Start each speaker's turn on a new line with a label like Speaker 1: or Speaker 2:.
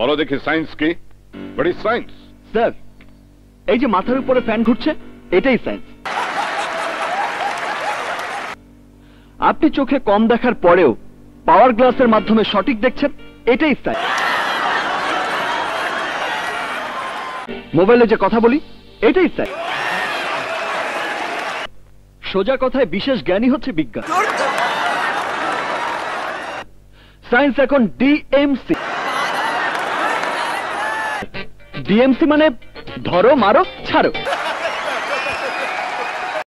Speaker 1: বলো দেখি সায়েন্স কি? বড়ি সায়েন্স
Speaker 2: স্যার এই যে মাথার উপরে ফ্যান ঘুরছে, এটাই সায়েন্স আপনি চোখে কম দেখার পরেও পাওয়ার গ্লাসের মাধ্যমে সঠিক দেখছেন, এটাই সায়েন্স মোবাইলে যে কথা বলি, এটাই সায়েন্স সোজা কথায় বিশেষ জ্ঞানী হচ্ছে বিজ্ঞান। সায়েন্স এখন ডিএমসি ডিএমসি মানে ধরো মারো ছাড়ো।